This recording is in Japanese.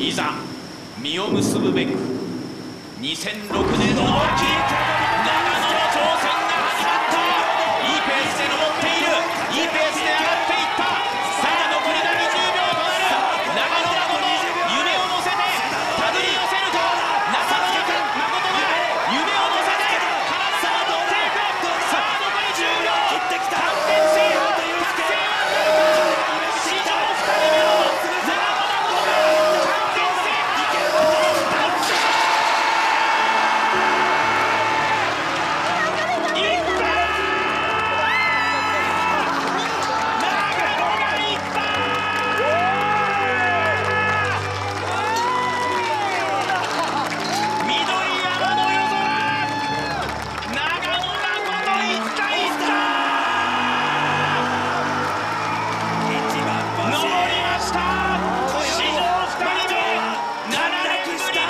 いざ実を結ぶべく2006年思い切り Pakistan.